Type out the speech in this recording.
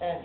and